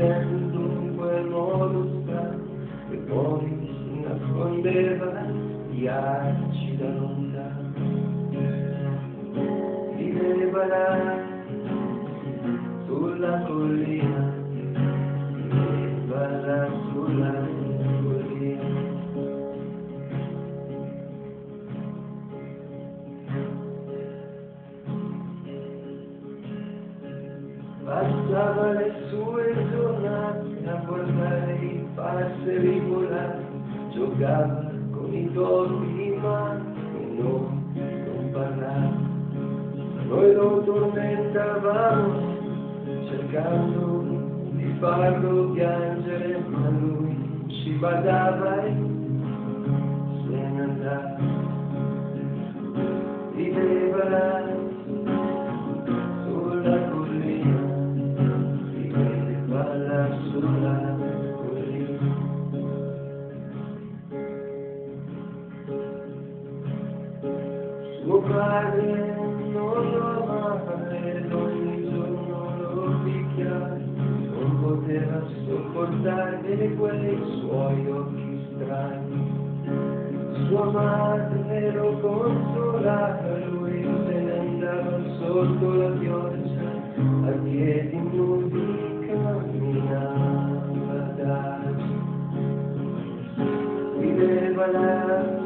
ridendo in quel modo strano, e poi si nascondeva, ghiacci da lontano. Viveva là, sulla collina, Passava le sue giornate a guardare i passeri volare, giocava con i topi in mano e noi non parlava. Noi lo tormentavamo cercando di farlo piangere, ma lui ci badava e se ne andava. Sopportare quei suoi occhi strani. Sua madre lo consolava, lui se ne andava sotto la pioggia, a piedi nudi camminava da Viveva là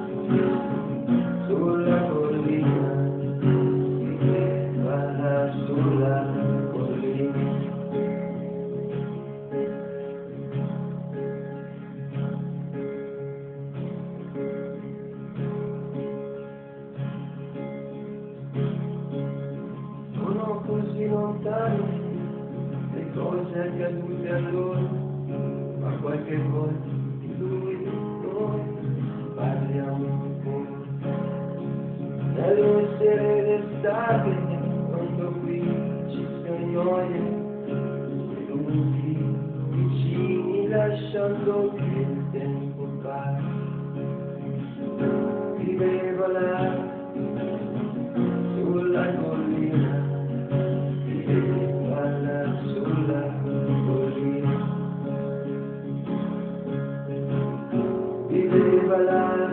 Lontane le cose accadute allora, ma qualche volta di lui noi parliamo ancora. Nelle sere d'estate, quando qui ci sono noie, seduti vicini lasciando più Shivala.